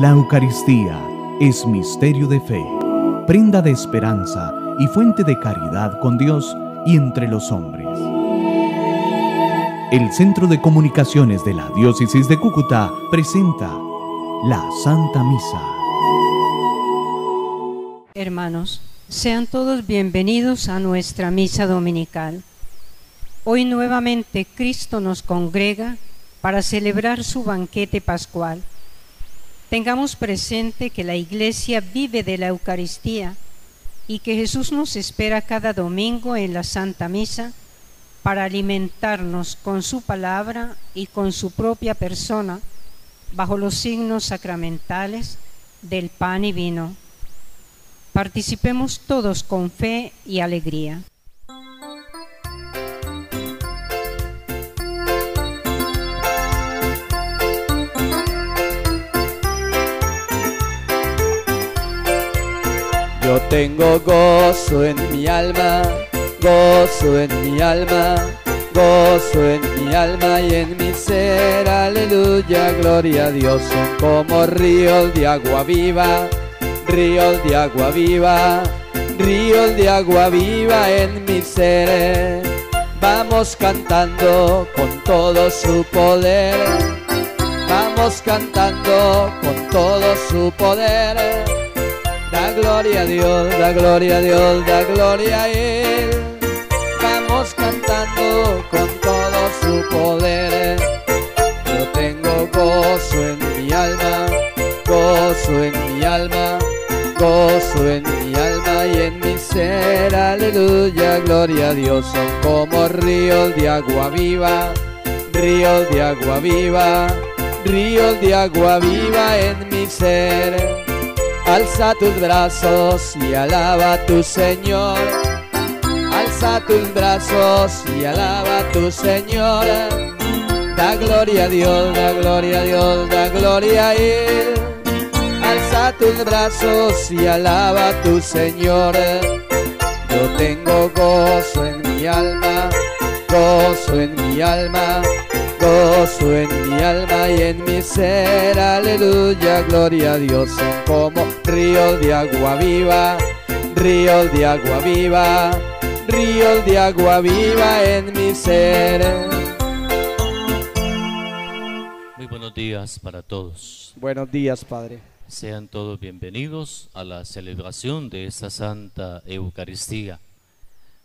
La Eucaristía es misterio de fe, prenda de esperanza y fuente de caridad con Dios y entre los hombres. El Centro de Comunicaciones de la Diócesis de Cúcuta presenta la Santa Misa. Hermanos, sean todos bienvenidos a nuestra misa dominical. Hoy nuevamente Cristo nos congrega para celebrar su banquete pascual. Tengamos presente que la Iglesia vive de la Eucaristía y que Jesús nos espera cada domingo en la Santa Misa para alimentarnos con su palabra y con su propia persona bajo los signos sacramentales del pan y vino. Participemos todos con fe y alegría. Yo tengo gozo en mi alma, gozo en mi alma, gozo en mi alma y en mi ser, aleluya, gloria a Dios, son como ríos de agua viva ríos de agua viva, ríos de agua viva en mi ser. Vamos cantando con todo su poder, vamos cantando con todo su poder. Gloria a Dios, da gloria a Dios, da gloria a Él. Vamos cantando con todo su poder. Yo tengo gozo en mi alma, gozo en mi alma gozo en mi alma y en mi ser, aleluya, gloria a Dios, son como ríos de agua viva, ríos de agua viva, ríos de agua viva en mi ser. Alza tus brazos y alaba a tu Señor, alza tus brazos y alaba a tu Señor. Da gloria a Dios, da gloria a Dios, da gloria a Él alza tus brazos y alaba a tu Señor. Yo tengo gozo en mi alma, gozo en mi alma, gozo en mi alma y en mi ser. Aleluya, gloria a Dios. Son como ríos de agua viva, ríos de agua viva, ríos de agua viva en mi ser. Muy buenos días para todos. Buenos días, Padre. Sean todos bienvenidos a la celebración de esta Santa Eucaristía.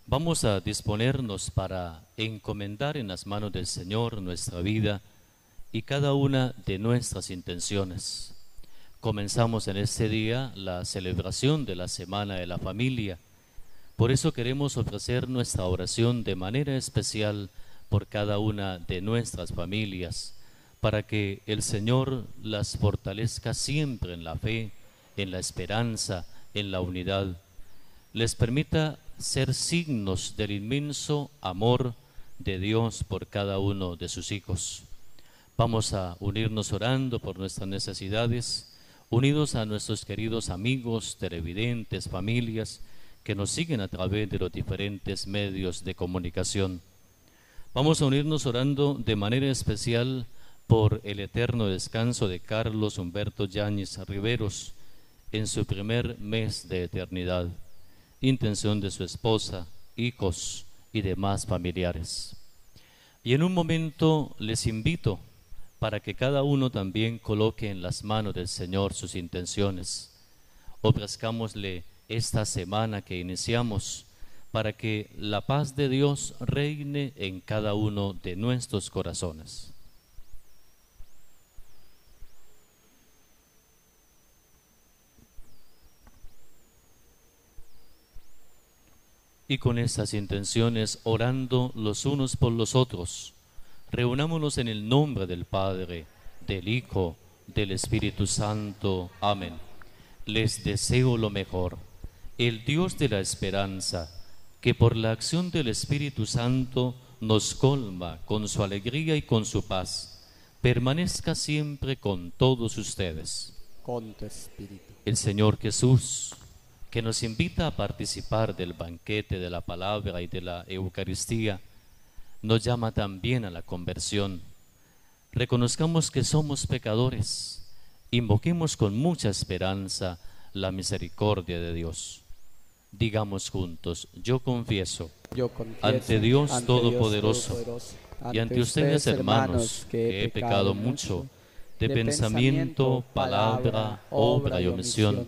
Vamos a disponernos para encomendar en las manos del Señor nuestra vida y cada una de nuestras intenciones. Comenzamos en este día la celebración de la Semana de la Familia. Por eso queremos ofrecer nuestra oración de manera especial por cada una de nuestras familias para que el Señor las fortalezca siempre en la fe, en la esperanza, en la unidad. Les permita ser signos del inmenso amor de Dios por cada uno de sus hijos. Vamos a unirnos orando por nuestras necesidades, unidos a nuestros queridos amigos, televidentes, familias que nos siguen a través de los diferentes medios de comunicación. Vamos a unirnos orando de manera especial por el eterno descanso de Carlos Humberto Yáñez Riveros en su primer mes de eternidad, intención de su esposa, hijos y demás familiares. Y en un momento les invito para que cada uno también coloque en las manos del Señor sus intenciones. Ofrezcámosle esta semana que iniciamos para que la paz de Dios reine en cada uno de nuestros corazones. Y con estas intenciones, orando los unos por los otros, reunámonos en el nombre del Padre, del Hijo, del Espíritu Santo. Amén. Les deseo lo mejor. El Dios de la esperanza, que por la acción del Espíritu Santo nos colma con su alegría y con su paz, permanezca siempre con todos ustedes. Con tu Espíritu. El Señor Jesús que nos invita a participar del banquete de la palabra y de la Eucaristía, nos llama también a la conversión. Reconozcamos que somos pecadores Invoquemos con mucha esperanza la misericordia de Dios. Digamos juntos, yo confieso Yo confieso ante Dios ante Todopoderoso Todopoderoso, y ante ustedes, hermanos, que he pecado mucho de pensamiento, palabra, obra y omisión,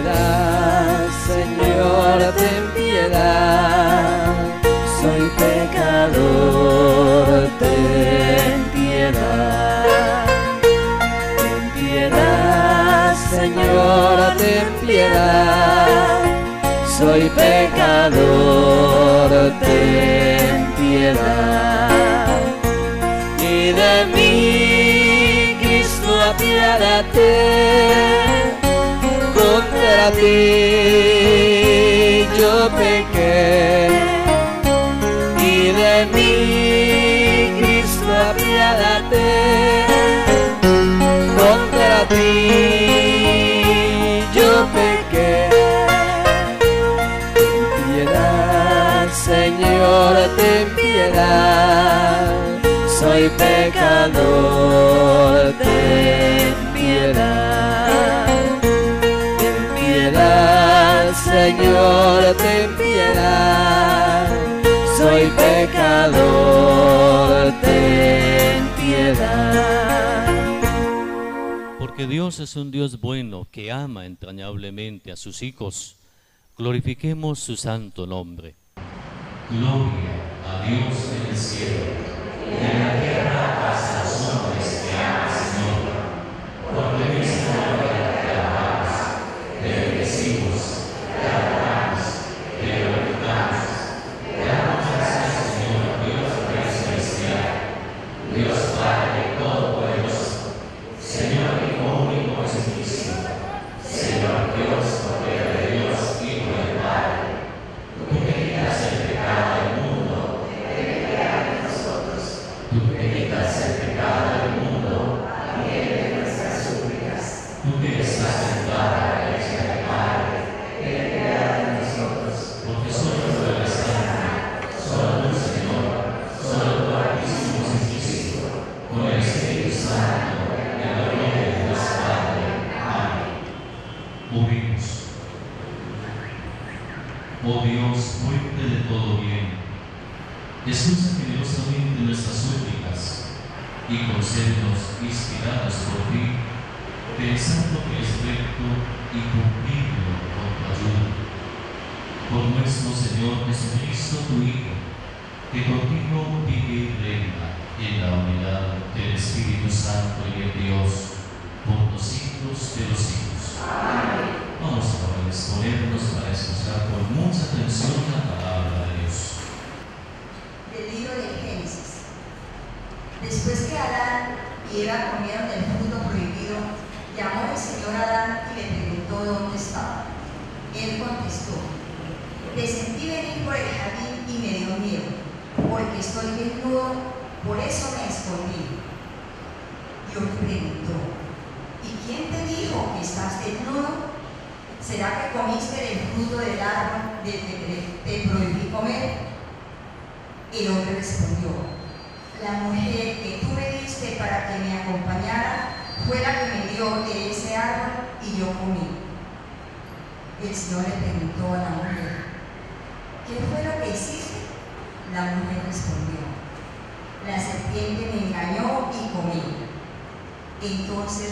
Piedad, Señor, ten piedad. Soy pecador, ten piedad. Ten piedad, Señor, ten piedad. Soy pecador, ten piedad. Y de mí, Cristo, apiádate contra ti. Yo pequé y de mí Cristo apiádate. Contra ti yo pequé. Piedad Señor ten piedad. Soy pecador ten piedad Señor, ten piedad. Soy pecador, ten piedad. Porque Dios es un Dios bueno que ama entrañablemente a sus hijos. Glorifiquemos su santo nombre. Gloria a Dios en el cielo y en la tierra paz a los hombres que ama al Señor. Porque nuestra gloria te alabamos, te bendecimos, te adoramos, te glorificamos. Te damos gracias, Señor, Dios Rey celestial, Dios Padre Todopoderoso, Señor Hijo único Jesucristo, Señor Dios, Cordero de Dios, Hijo del Padre, tú que quitas el pecado del mundo, tú que quitas el pecado del mundo, tú que estás sentada a la derecha del Padre, ten piedad de nosotros, porque solo tú eres santo, solo tú, Señor, solo tú Altísimo Jesucristo, con el Espíritu Santo, en la gloria de Dios Padre. Amén. Oremos. Oh Dios, fuente de todo bien, escucha generosamente nuestras súplicas y concédenos, inspirados por ti, pensando que es recto y cumplido con tu ayuda. Por nuestro Señor Jesucristo, tu Hijo, que contigo vive y reina en la unidad del Espíritu Santo y de Dios, por los siglos de los siglos. Vamos ahora a disponernos para escuchar con mucha atención la palabra de Dios. del libro de Génesis. Después que Adán y Eva comieron del fruto prohibido, llamó el Señor a Adán y le preguntó dónde estaba. Te sentí venir por el jardín y me dio miedo, porque estoy desnudo, por eso me escondí. Dios le preguntó, ¿y quién te dijo que estás desnudo? ¿Será que comiste del fruto del árbol del que te te prohibí comer? El hombre respondió, la mujer que tú me diste para que me acompañara fue la que me dio de ese árbol y yo comí. El Señor le preguntó a la mujer, ¿qué fue lo que hiciste? La mujer respondió, la serpiente me engañó y comí. Entonces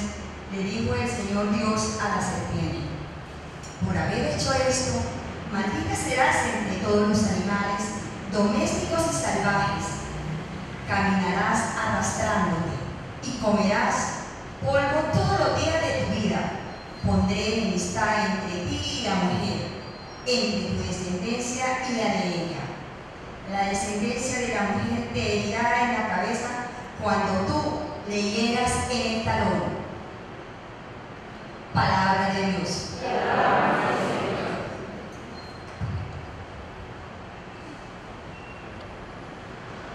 le dijo el Señor Dios a la serpiente, por haber hecho esto, maldita serás entre todos los animales domésticos y salvajes. Caminarás arrastrándote y comerás polvo todos los días de tu vida pondré enemistad entre ti y la mujer, entre tu descendencia y la de ella. La descendencia de la mujer te herirá en la cabeza cuando tú le hieras en el talón. Palabra de Dios.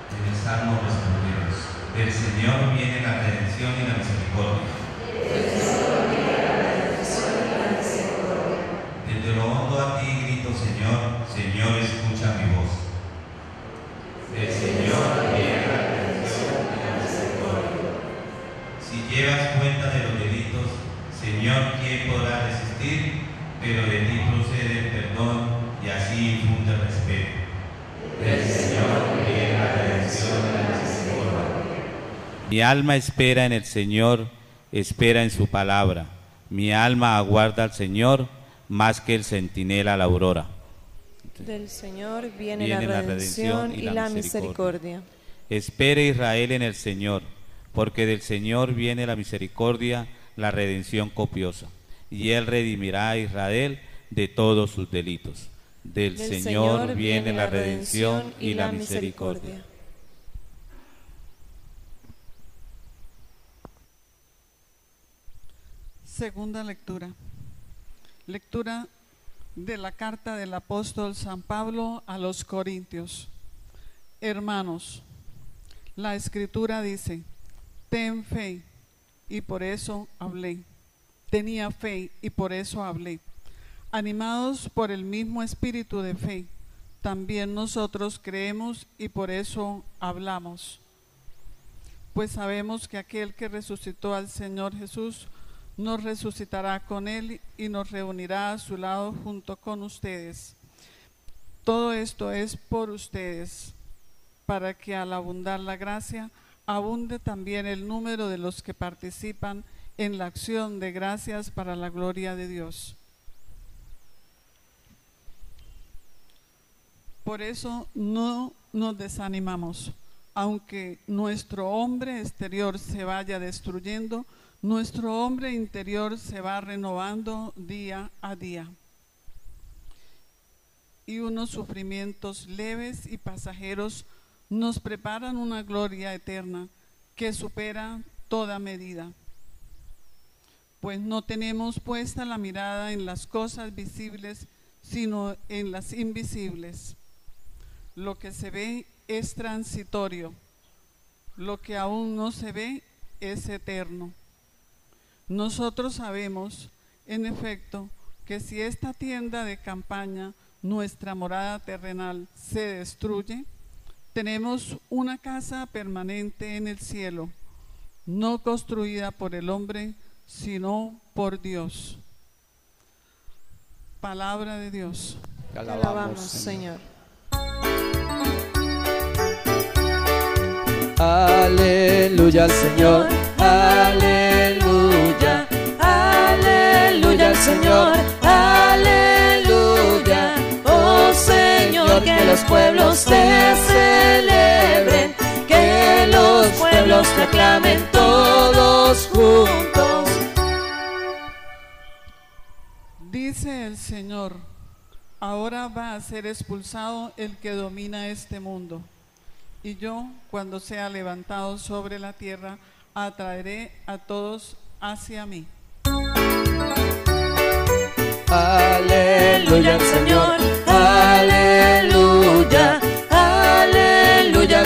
En el Salmo del Señor viene la redención y la misericordia. Mi alma espera en el Señor, espera en su palabra. Mi alma aguarda al Señor más que el centinela a la aurora. Del Señor viene, Viene la, redención y la, misericordia. Espere Israel en el Señor, porque del Señor viene la misericordia, la redención copiosa, y Él redimirá a Israel de todos sus delitos. Del, Del Señor, viene la redención y la misericordia. Segunda lectura. Lectura de la carta del apóstol San Pablo a los Corintios. Hermanos, la escritura dice, ten fe y por eso hablé. Tenía fe y por eso hablé. Animados por el mismo espíritu de fe, también nosotros creemos y por eso hablamos. Pues sabemos que aquel que resucitó al Señor Jesús nos resucitará con él y nos reunirá a su lado junto con ustedes. Todo esto es por ustedes, para que al abundar la gracia, abunde también el número de los que participan en la acción de gracias para la gloria de Dios. Por eso no nos desanimamos, aunque nuestro hombre exterior se vaya destruyendo, nuestro hombre interior se va renovando día a día. Y unos sufrimientos leves y pasajeros nos preparan una gloria eterna que supera toda medida. Pues no tenemos puesta la mirada en las cosas visibles, sino en las invisibles. Lo que se ve es transitorio, lo que aún no se ve es eterno. Nosotros sabemos, en efecto, que si esta tienda de campaña, nuestra morada terrenal, se destruye, tenemos una casa permanente en el cielo, no construida por el hombre, sino por Dios. Palabra de Dios. Te alabamos, Señor. Aleluya al Señor, aleluya, los pueblos te celebren, que los pueblos te aclamen todos juntos. Dice el Señor, ahora va a ser expulsado el que domina este mundo. Y yo, cuando sea levantado sobre la tierra, atraeré a todos hacia mí. Aleluya al Señor, aleluya, aleluya al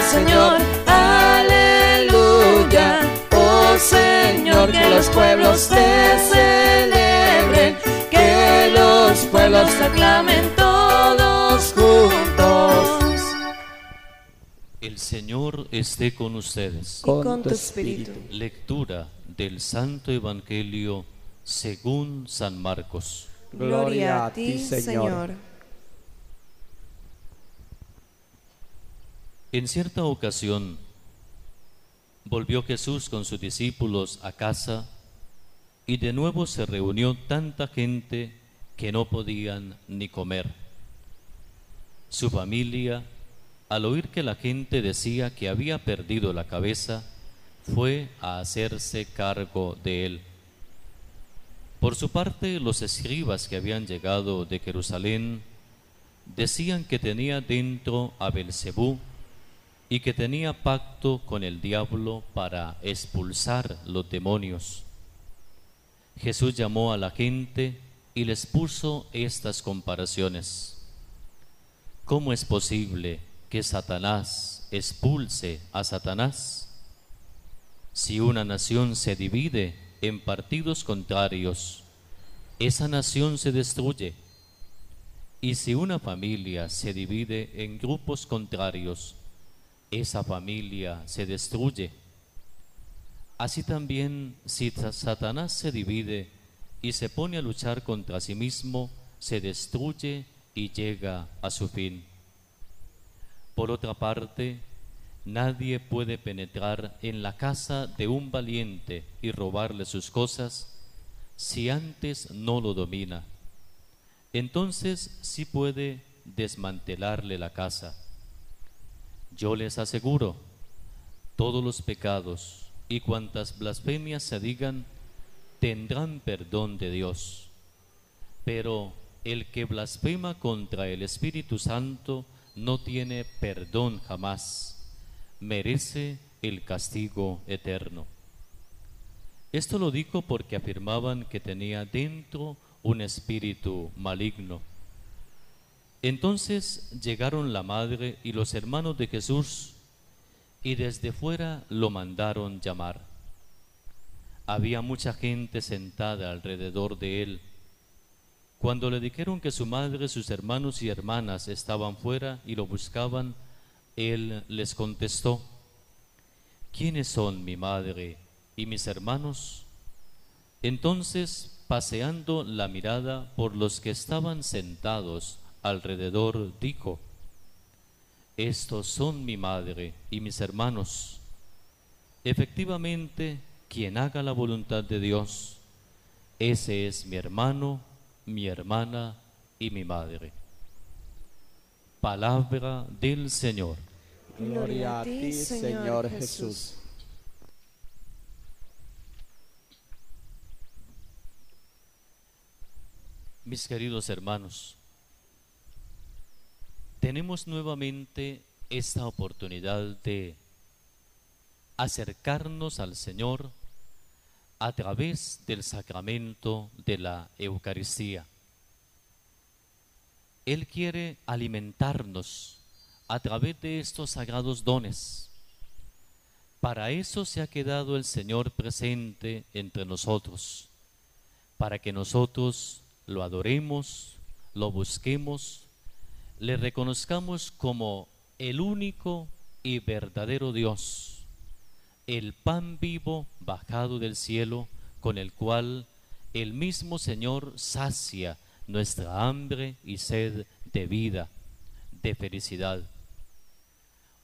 Señor, aleluya. Oh Señor, que los pueblos te celebren, que los pueblos te aclamen todos juntos. El Señor esté con ustedes. Y con tu espíritu. Lectura del Santo Evangelio según San Marcos. Gloria a ti, Señor. En cierta ocasión volvió Jesús con sus discípulos a casa y de nuevo se reunió tanta gente que no podían ni comer. Su familia, al oír que la gente decía que había perdido la cabeza, fue a hacerse cargo de él. Por su parte, los escribas que habían llegado de Jerusalén decían que tenía dentro a Belcebú y que tenía pacto con el diablo para expulsar los demonios. Jesús llamó a la gente y les puso estas comparaciones. ¿Cómo es posible que Satanás expulse a Satanás. Si una nación se divide en partidos contrarios, esa nación se destruye. Y si una familia se divide en grupos contrarios, esa familia se destruye. Así también, si Satanás se divide y se pone a luchar contra sí mismo, se destruye y llega a su fin. Por otra parte, nadie puede penetrar en la casa de un valiente y robarle sus cosas si antes no lo domina. Entonces sí puede desmantelarle la casa. Yo les aseguro, todos los pecados y cuantas blasfemias se digan tendrán perdón de Dios. Pero el que blasfema contra el Espíritu Santo no tiene perdón jamás, merece el castigo eterno. Esto lo dijo porque afirmaban que tenía dentro un espíritu maligno. Entonces llegaron la madre y los hermanos de Jesús y desde fuera lo mandaron llamar. Había mucha gente sentada alrededor de él. Cuando le dijeron que su madre, sus hermanos y hermanas estaban fuera y lo buscaban, él les contestó, ¿quiénes son mi madre y mis hermanos? Entonces, paseando la mirada por los que estaban sentados alrededor, dijo, estos son mi madre y mis hermanos. Efectivamente, quien haga la voluntad de Dios, ese es mi hermano, mi hermana y mi madre. Palabra del Señor. Gloria a ti, Señor Jesús. Mis queridos hermanos, tenemos nuevamente esta oportunidad de acercarnos al Señor a través del sacramento de la Eucaristía. Él quiere alimentarnos a través de estos sagrados dones. Para eso se ha quedado el Señor presente entre nosotros, para que nosotros lo adoremos, lo busquemos le reconozcamos como el único y verdadero Dios, el pan vivo bajado del cielo con el cual el mismo Señor sacia nuestra hambre y sed de vida, de felicidad.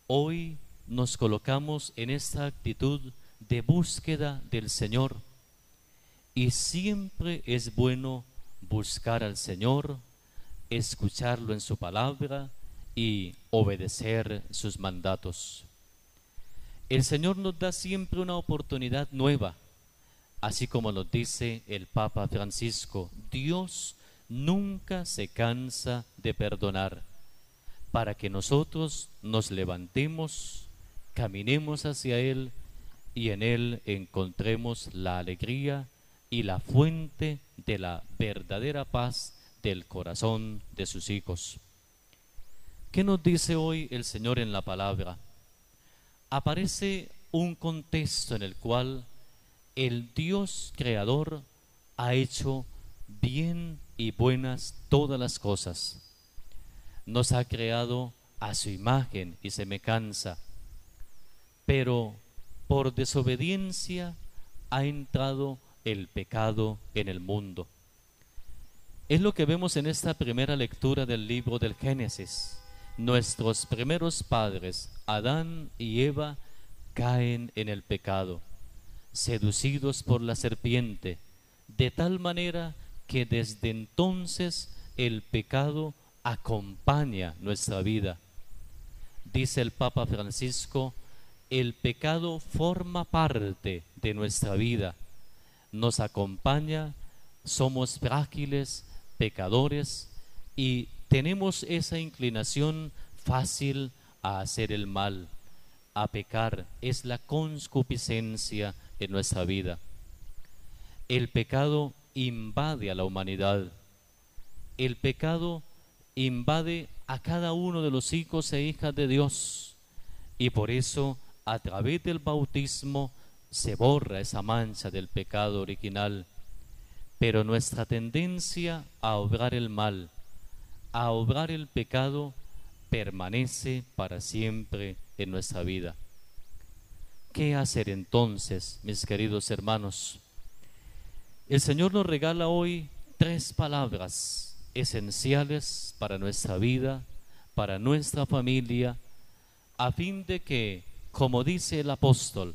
Hoy nos colocamos en esta actitud de búsqueda del Señor y siempre es bueno buscar al Señor escucharlo en su palabra y obedecer sus mandatos. El Señor nos da siempre una oportunidad nueva, así como nos dice el Papa Francisco, Dios nunca se cansa de perdonar, para que nosotros nos levantemos, caminemos hacia Él y en Él encontremos la alegría y la fuente de la verdadera paz del corazón de sus hijos. ¿Qué nos dice hoy el Señor en la palabra? Aparece un contexto en el cual el Dios creador ha hecho bien y buenas todas las cosas. Nos ha creado a su imagen y semejanza, pero por desobediencia ha entrado el pecado en el mundo. Es lo que vemos en esta primera lectura del libro del Génesis. Nuestros primeros padres, Adán y Eva, caen en el pecado, seducidos por la serpiente, de tal manera que desde entonces el pecado acompaña nuestra vida. Dice el Papa Francisco, el pecado forma parte de nuestra vida, nos acompaña, somos frágiles, pecadores y tenemos esa inclinación fácil a hacer el mal, a pecar. Es la conscupiscencia en nuestra vida. El pecado invade a la humanidad. El pecado invade a cada uno de los hijos e hijas de Dios. Y por eso, a través del bautismo, se borra esa mancha del pecado original. Pero nuestra tendencia a obrar el mal, a obrar el pecado, permanece para siempre en nuestra vida. ¿Qué hacer entonces, mis queridos hermanos? El Señor nos regala hoy tres palabras esenciales para nuestra vida, para nuestra familia, a fin de que, como dice el apóstol,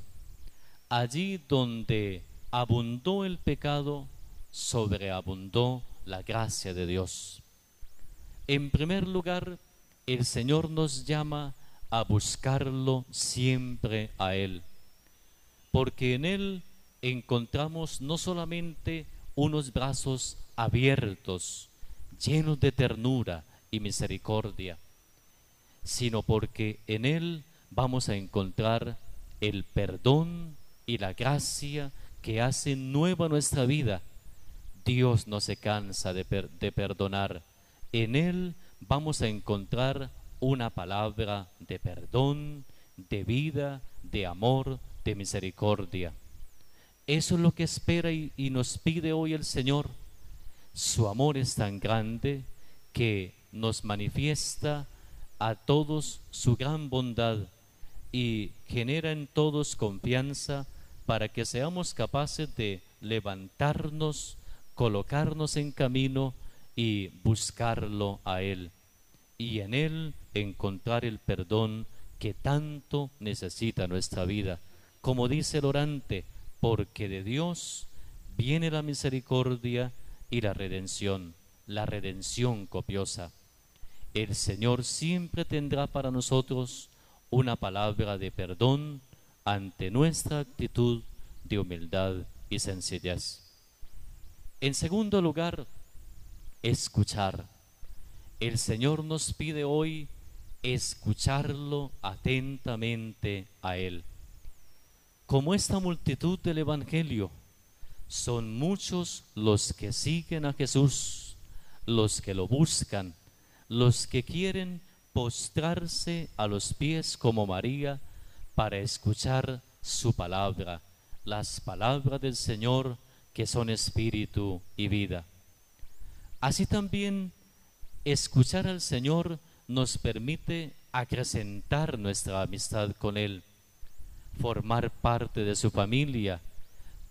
allí donde abundó el pecado, sobreabundó la gracia de Dios. En primer lugar, el Señor nos llama a buscarlo siempre a Él, porque en Él encontramos no solamente unos brazos abiertos, llenos de ternura y misericordia, sino porque en Él vamos a encontrar el perdón y la gracia que hace nueva nuestra vida. Dios no se cansa de, perdonar. En Él vamos a encontrar una palabra de perdón, de vida, de amor, de misericordia. Eso es lo que espera y, nos pide hoy el Señor. Su amor es tan grande que nos manifiesta a todos su gran bondad y genera en todos confianza para que seamos capaces de levantarnos, colocarnos en camino y buscarlo a Él. Y en Él encontrar el perdón que tanto necesita nuestra vida. Como dice el orante, porque de Dios viene la misericordia y la redención, la redención copiosa. El Señor siempre tendrá para nosotros una palabra de perdón ante nuestra actitud de humildad y sencillez. En segundo lugar, escuchar. El Señor nos pide hoy escucharlo atentamente a Él. Como esta multitud del Evangelio, son muchos los que siguen a Jesús, los que lo buscan, los que quieren postrarse a los pies como María para escuchar su palabra, las palabras del Señor que son espíritu y vida. Así también escuchar al Señor nos permite acrecentar nuestra amistad con Él, formar parte de su familia,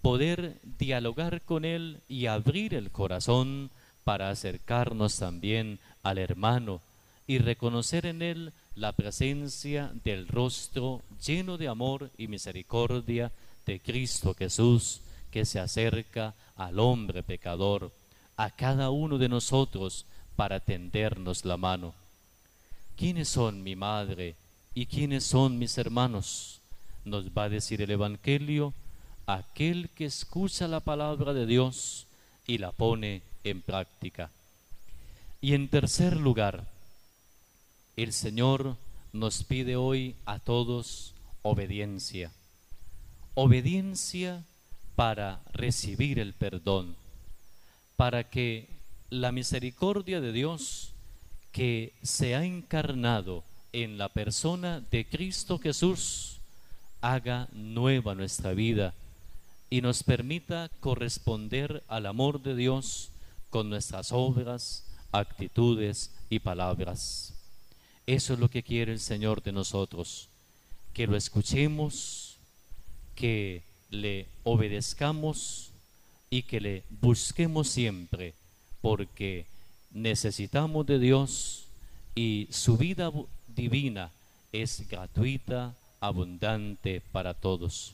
poder dialogar con Él y abrir el corazón para acercarnos también al hermano y reconocer en Él la presencia del rostro lleno de amor y misericordia de Cristo Jesús que se acerca al hombre pecador, a cada uno de nosotros para tendernos la mano. ¿Quiénes son mi madre y quiénes son mis hermanos? Nos va a decir el Evangelio, aquel que escucha la palabra de Dios y la pone en práctica. Y en tercer lugar, el Señor nos pide hoy a todos obediencia. Obediencia para recibir el perdón, para que la misericordia de Dios que se ha encarnado en la persona de Cristo Jesús haga nueva nuestra vida y nos permita corresponder al amor de Dios con nuestras obras, actitudes y palabras. Eso es lo que quiere el Señor de nosotros, que lo escuchemos, que le obedezcamos y que le busquemos siempre porque necesitamos de Dios y su vida divina es gratuita, abundante para todos.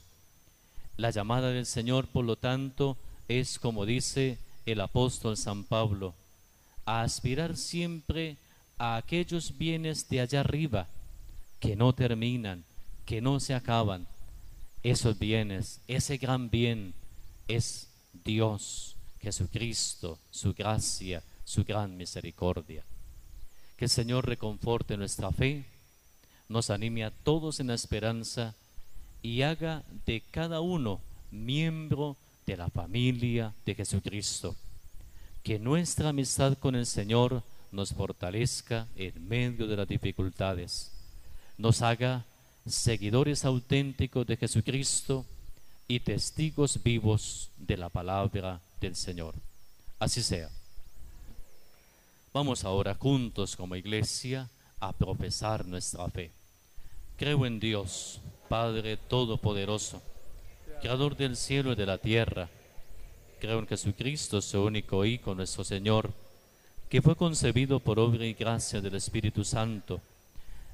La llamada del Señor, por lo tanto, es como dice el apóstol San Pablo, a aspirar siempre a aquellos bienes de allá arriba que no terminan, que no se acaban. Esos bienes, ese gran bien es Dios Jesucristo, su gracia, su gran misericordia. Que el Señor reconforte nuestra fe, nos anime a todos en la esperanza y haga de cada uno miembro de la familia de Jesucristo. Que nuestra amistad con el Señor nos fortalezca en medio de las dificultades, nos haga seguidores auténticos de Jesucristo y testigos vivos de la palabra del Señor. Así sea. Vamos ahora juntos como iglesia a profesar nuestra fe. Creo en Dios, Padre Todopoderoso, Creador del cielo y de la tierra. Creo en Jesucristo, su único Hijo, nuestro Señor, que fue concebido por obra y gracia del Espíritu Santo.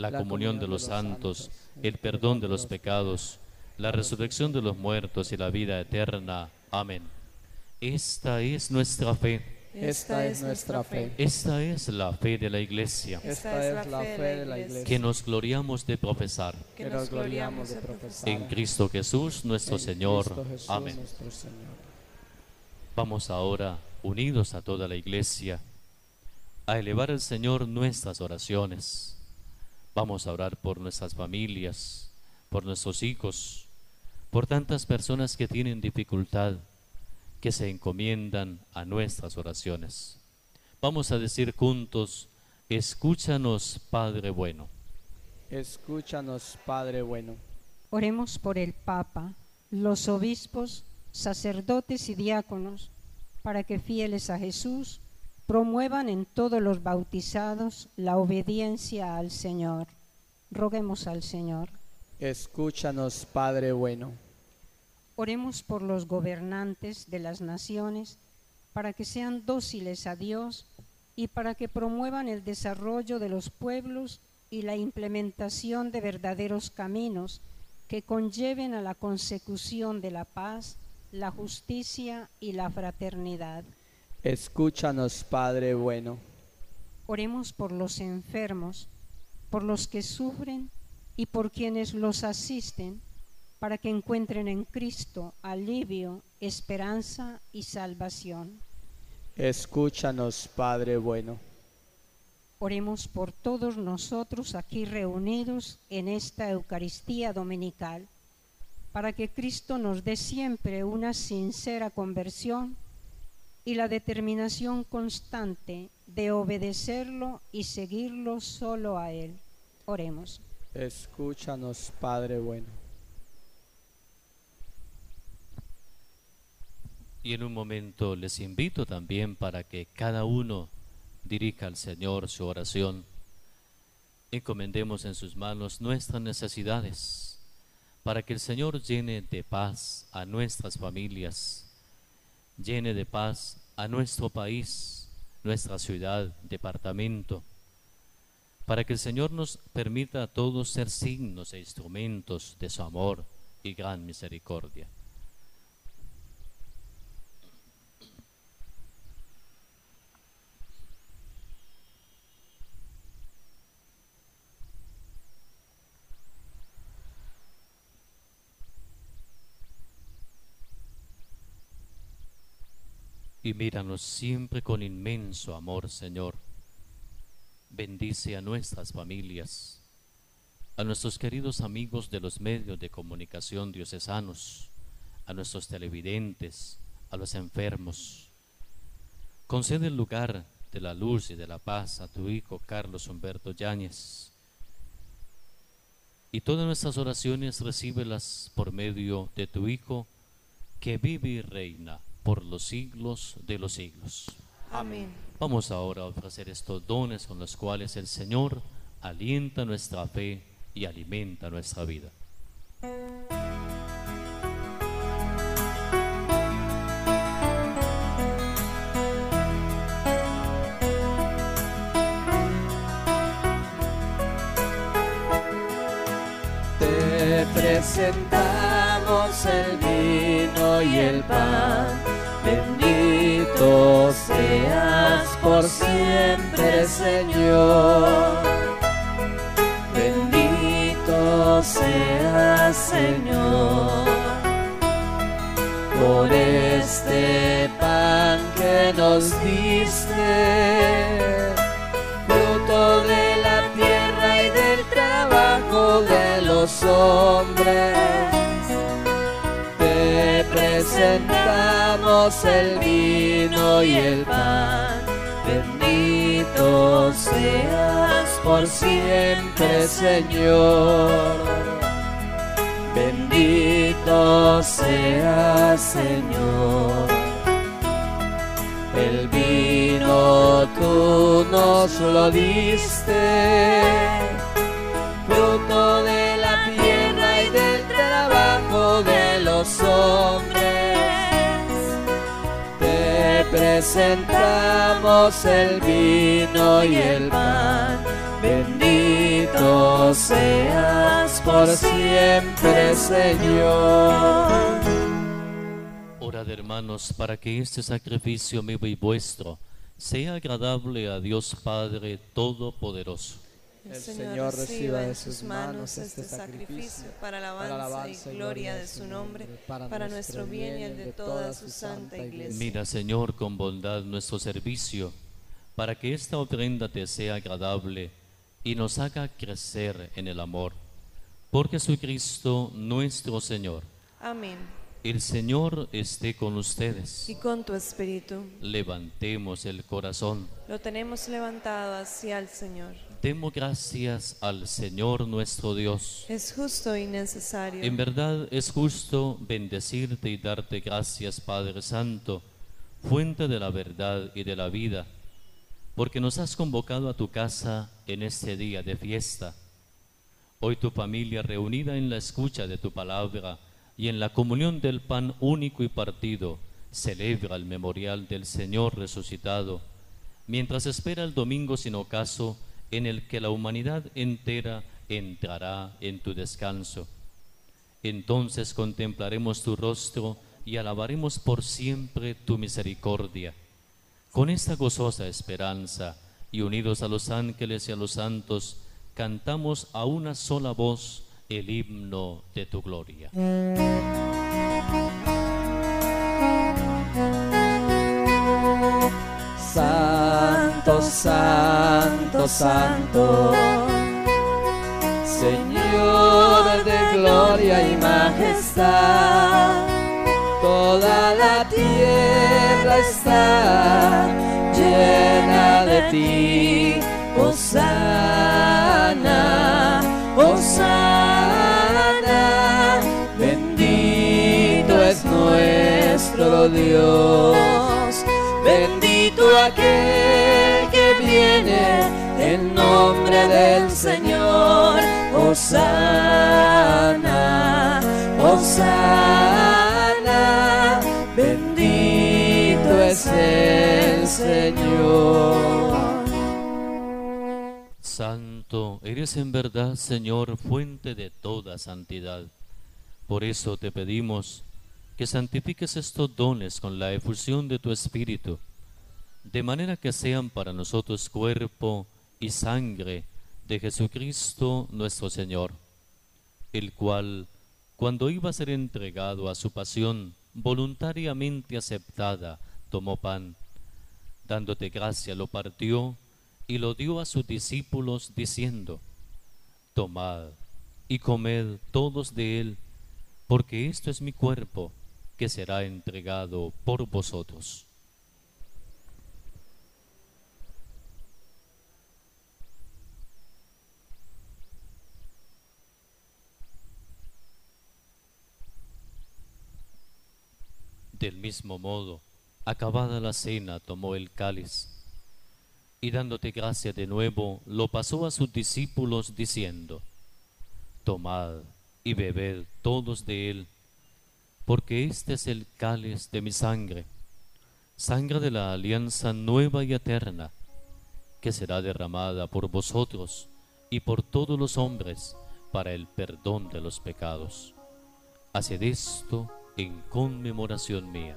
la comunión de los santos, el perdón de los pecados, la resurrección de los muertos y la vida eterna. Amén. Esta es nuestra fe. Esta es nuestra fe. Esta es la fe de la Iglesia. Esta es la fe de la Iglesia. Que nos gloriamos de profesar. Que nos gloriamos de profesar. En Cristo Jesús nuestro En Señor. Jesús, Amén. nuestro Señor. Vamos ahora, unidos a toda la Iglesia, a elevar al Señor nuestras oraciones. Vamos a orar por nuestras familias, por nuestros hijos, por tantas personas que tienen dificultad, que se encomiendan a nuestras oraciones. Vamos a decir juntos, escúchanos, Padre bueno. Escúchanos, Padre bueno. Oremos por el Papa, los obispos, sacerdotes y diáconos, para que fieles a Jesús promuevan en todos los bautizados la obediencia al Señor. Roguemos al Señor. Escúchanos, Padre bueno. Oremos por los gobernantes de las naciones, para que sean dóciles a Dios y para que promuevan el desarrollo de los pueblos y la implementación de verdaderos caminos que conlleven a la consecución de la paz, la justicia y la fraternidad. Escúchanos, Padre bueno. Oremos por los enfermos, por los que sufren y por quienes los asisten, para que encuentren en Cristo alivio, esperanza y salvación. Escúchanos, Padre bueno. Oremos por todos nosotros aquí reunidos en esta Eucaristía Dominical, para que Cristo nos dé siempre una sincera conversión y la determinación constante de obedecerlo y seguirlo solo a Él. Oremos. Escúchanos, Padre bueno. Y en un momento les invito también para que cada uno dirija al Señor su oración. Encomendemos en sus manos nuestras necesidades, para que el Señor llene de paz a nuestras familias, llene de paz a nuestro país, nuestra ciudad, departamento, para que el Señor nos permita a todos ser signos e instrumentos de su amor y gran misericordia. Y míranos siempre con inmenso amor, Señor. Bendice a nuestras familias, a nuestros queridos amigos de los medios de comunicación diocesanos, a nuestros televidentes, a los enfermos. Concede el lugar de la luz y de la paz a tu Hijo Carlos Humberto Yáñez. Y todas nuestras oraciones recíbelas por medio de tu Hijo, que vive y reina por los siglos de los siglos. Amén. Vamos ahora a ofrecer estos dones con los cuales el Señor alienta nuestra fe y alimenta nuestra vida. Te presentamos el vino y el pan. Bendito seas por siempre, Señor. Bendito seas, Señor. con este pan que nos diste, fruto de la tierra y del trabajo de los hombres. Presentamos el vino y el pan, bendito seas por siempre, Señor. Bendito sea Señor. El vino tú nos lo diste, fruto presentamos el vino y el pan. Bendito seas por siempre, Señor. Orad hermanos para que este sacrificio mío y vuestro sea agradable a Dios Padre Todopoderoso. El Señor reciba de sus manos este sacrificio para alabanza y gloria de su nombre, para nuestro bien y el de toda su santa iglesia. Mira Señor con bondad nuestro servicio, para que esta ofrenda te sea agradable y nos haga crecer en el amor. Por Jesucristo nuestro Señor. Amén. El Señor esté con ustedes. Y con tu espíritu. Levantemos el corazón. Lo tenemos levantado hacia el Señor. Demos gracias al Señor nuestro Dios. Es justo y necesario. En verdad es justo bendecirte y darte gracias, Padre Santo, fuente de la verdad y de la vida, porque nos has convocado a tu casa en este día de fiesta. Hoy tu familia reunida en la escucha de tu palabra y en la comunión del pan único y partido celebra el memorial del Señor resucitado, mientras espera el domingo sin ocaso en el que la humanidad entera entrará en tu descanso. Entonces contemplaremos tu rostro y alabaremos por siempre tu misericordia. Con esta gozosa esperanza y unidos a los ángeles y a los santos, cantamos a una sola voz el himno de tu gloria. Santo, santo, Señor de gloria y majestad, toda la tierra está llena de ti, Osana, Osana, bendito es nuestro Dios, bendito aquel que viene en nombre del Señor, Osana, Osana, bendito es el Señor. Santo, eres en verdad, Señor, fuente de toda santidad. Por eso te pedimos que santifiques estos dones con la efusión de tu Espíritu, de manera que sean para nosotros cuerpo y sangre de Jesucristo nuestro Señor, el cual, cuando iba a ser entregado a su pasión voluntariamente aceptada, tomó pan, dándote gracia, lo partió y lo dio a sus discípulos, diciendo, Tomad y comed todos de él, porque esto es mi cuerpo, que será entregado por vosotros. Del mismo modo, acabada la cena, tomó el cáliz y dándote gracia de nuevo, lo pasó a sus discípulos diciendo, Tomad y bebed todos de él, porque este es el cáliz de mi sangre, sangre de la alianza nueva y eterna, que será derramada por vosotros y por todos los hombres para el perdón de los pecados. Haced esto en conmemoración mía.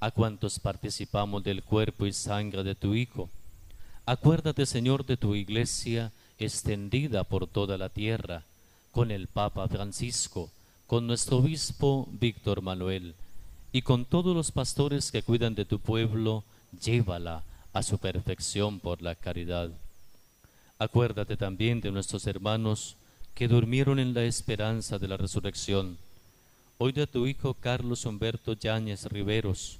a cuantos participamos del cuerpo y sangre de tu Hijo. Acuérdate, Señor, de tu iglesia extendida por toda la tierra, con el Papa Francisco, con nuestro obispo Víctor Manuel, y con todos los pastores que cuidan de tu pueblo, llévala a su perfección por la caridad. Acuérdate también de nuestros hermanos que durmieron en la esperanza de la resurrección. Hoy de tu Hijo Carlos Humberto Yáñez Riveros,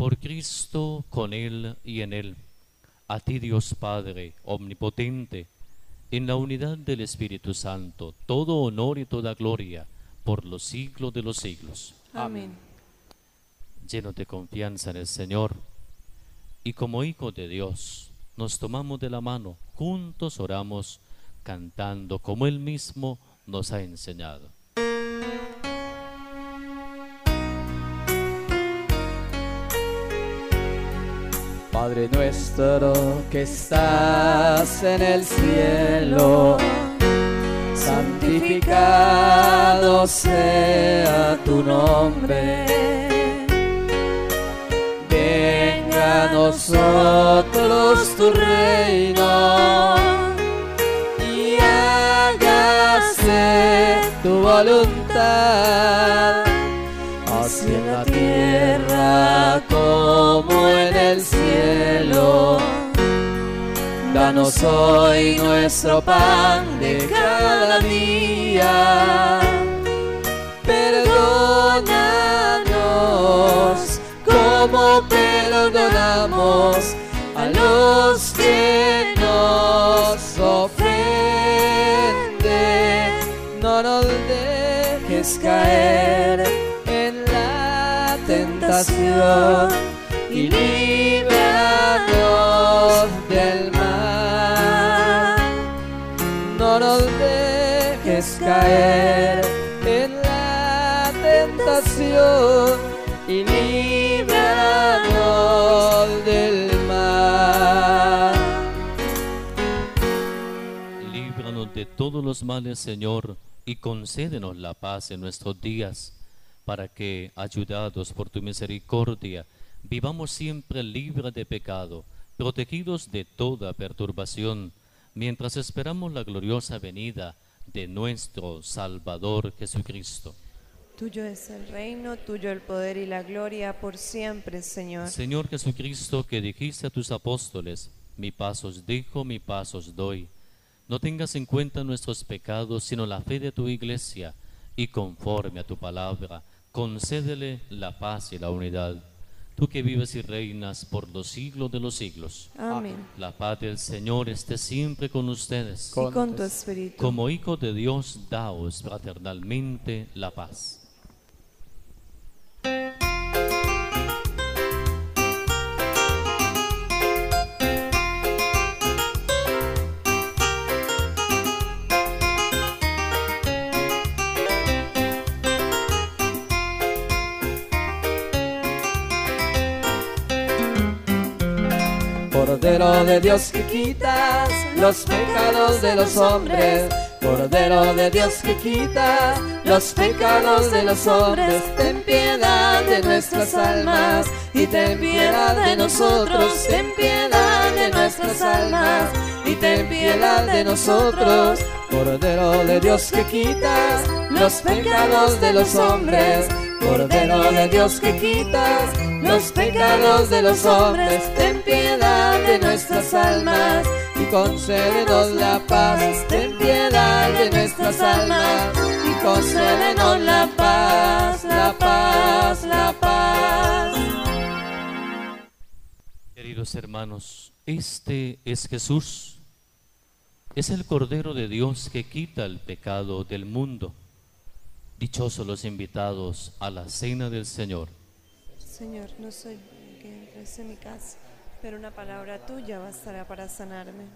Por Cristo, con Él y en Él a ti Dios Padre Omnipotente, en la unidad del Espíritu Santo, todo honor y toda gloria por los siglos de los siglos. Amén. Lleno de confianza en el Señor, y como hijos de Dios, nos tomamos de la mano, juntos oramos, cantando como Él mismo nos ha enseñado. Padre nuestro que estás en el cielo, santificado sea tu nombre. Venga a nosotros tu reino y hágase tu voluntad, así en la tierra como en el cielo. Danos hoy nuestro pan de cada día. Perdónanos como perdonamos a los que nos ofenden. No nos dejes caer en la tentación caer en la tentación y líbranos del mal. Líbranos de todos los males, Señor, y concédenos la paz en nuestros días, para que, ayudados por tu misericordia, vivamos siempre libres de pecado, protegidos de toda perturbación, mientras esperamos la gloriosa venida nuestro Salvador Jesucristo. Tuyo es el reino, tuyo el poder y la gloria por siempre, Señor. Señor Jesucristo, que dijiste a tus apóstoles, mi paz os dejo, mi paz os doy. No tengas en cuenta nuestros pecados, sino la fe de tu iglesia, y conforme a tu palabra, concédele la paz y la unidad. Tú que vives y reinas por los siglos de los siglos. Amén. La paz del Señor esté siempre con ustedes. Y con tu espíritu. Como hijo de Dios, daos fraternalmente la paz. Cordero de Dios que quitas los pecados de los hombres. Cordero de Dios que quitas los pecados de los hombres. Ten piedad de nuestras almas y ten piedad de nosotros. Ten piedad de nuestras almas y ten piedad de nosotros. Cordero de Dios que quitas los pecados de los hombres. Cordero de Dios que quitas los pecados de los hombres, ten piedad de nuestras almas y concédenos la paz, ten piedad de nuestras almas y concédenos la paz, la paz, la paz. Queridos hermanos, este es Jesús, es el Cordero de Dios que quita el pecado del mundo. Dichosos los invitados a la cena del Señor. Señor, no soy que entres en mi casa, pero una palabra tuya bastará para sanarme.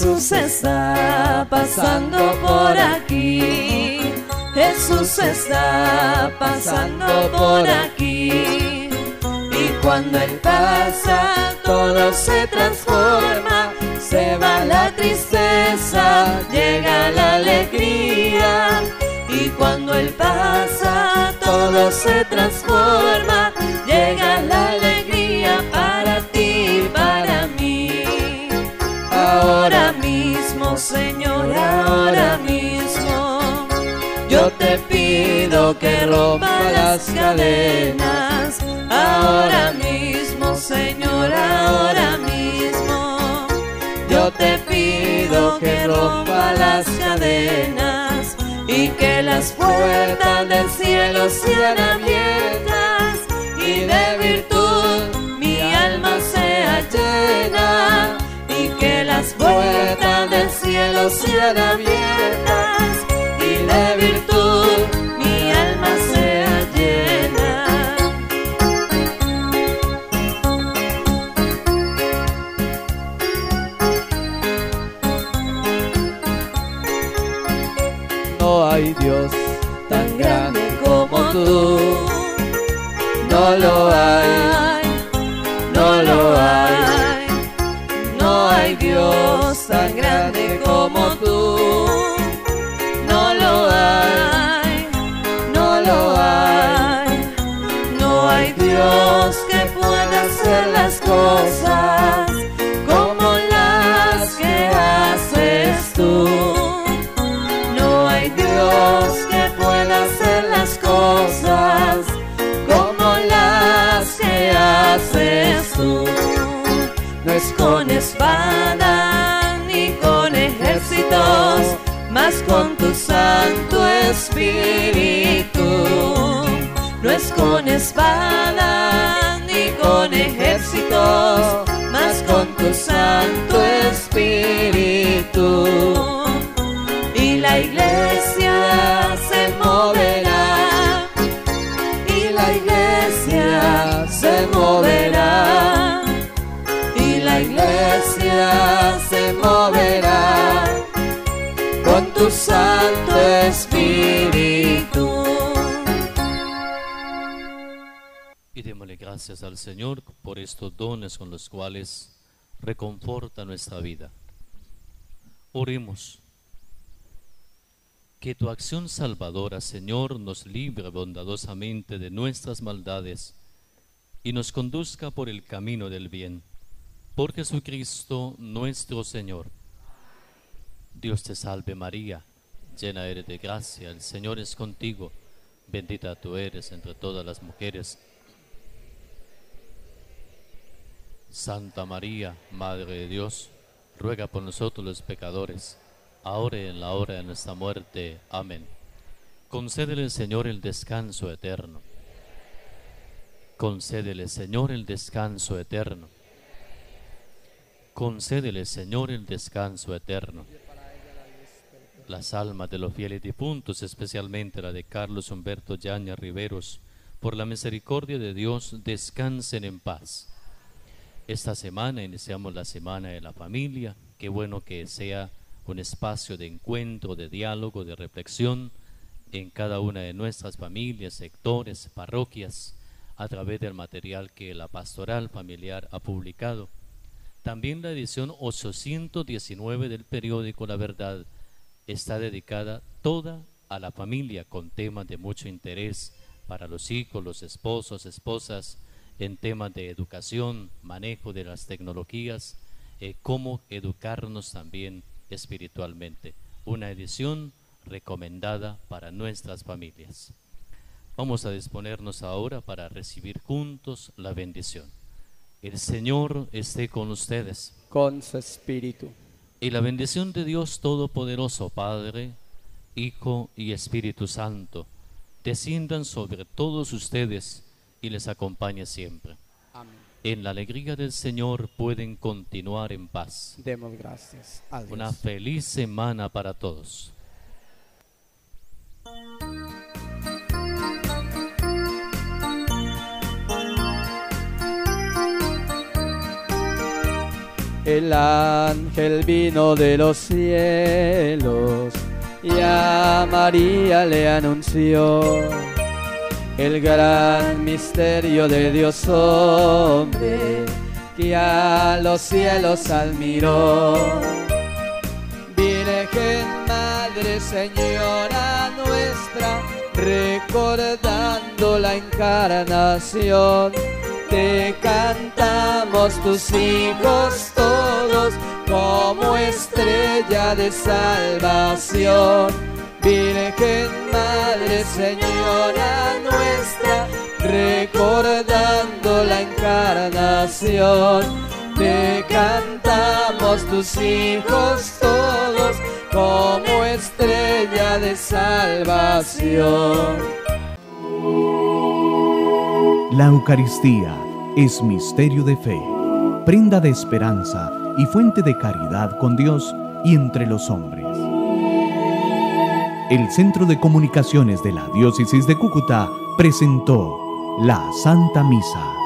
Jesús está pasando por aquí. Jesús está pasando por aquí. Y cuando Él pasa, todo se transforma. Se va la tristeza, llega la alegría. Y cuando Él pasa, todo se transforma. Que rompa las cadenas. Ahora mismo, Señor, ahora mismo. Yo te pido que rompa las cadenas y que las puertas del cielo sean abiertas y de virtud mi alma sea llena y que las puertas del cielo sean abiertas y de virtud Tan grande como tú. No lo hay, Espíritu. No es con espada ni con ejércitos, mas con tu Santo Espíritu gracias al Señor por estos dones con los cuales reconforta nuestra vida. Oremos. Que tu acción salvadora, Señor, nos libre bondadosamente de nuestras maldades y nos conduzca por el camino del bien. Por Jesucristo nuestro Señor. Dios te salve María, llena eres de gracia, el Señor es contigo, bendita tú eres entre todas las mujeres. Santa María, Madre de Dios, ruega por nosotros los pecadores, ahora y en la hora de nuestra muerte. Amén. Concédele, Señor, el descanso eterno. Concédele, Señor, el descanso eterno. Concédele, Señor, el descanso eterno. Las almas de los fieles difuntos, especialmente la de Carlos Humberto Yaña Riveros, por la misericordia de Dios, descansen en paz. Esta semana iniciamos la Semana de la Familia. Qué bueno que sea un espacio de encuentro, de diálogo, de reflexión en cada una de nuestras familias, sectores, parroquias, a través del material que la Pastoral Familiar ha publicado. También la edición 819 del periódico La Verdad está dedicada toda a la familia con temas de mucho interés para los hijos, los esposos, esposas, en temas de educación, manejo de las tecnologías, eh, cómo educarnos también espiritualmente. Una edición recomendada para nuestras familias. Vamos a disponernos ahora para recibir juntos la bendición. El Señor esté con ustedes. Con su espíritu. Y la bendición de Dios Todopoderoso, Padre, Hijo y Espíritu Santo, desciendan sobre todos ustedes y les acompañe siempre. Amén. En la alegría del Señor pueden continuar en paz. Demos gracias a Dios. Una feliz semana para todos. El ángel vino de los cielos y a María le anunció el gran misterio de Dios hombre que a los cielos admiró. Virgen Madre Señora nuestra, recordando la encarnación te cantamos tus hijos todos como estrella de salvación. Virgen Madre Señora nuestra, recordando la encarnación, te cantamos tus hijos todos como estrella de salvación. La Eucaristía es misterio de fe, prenda de esperanza y fuente de caridad con Dios y entre los hombres. El Centro de Comunicaciones de la Diócesis de Cúcuta presentó la Santa Misa.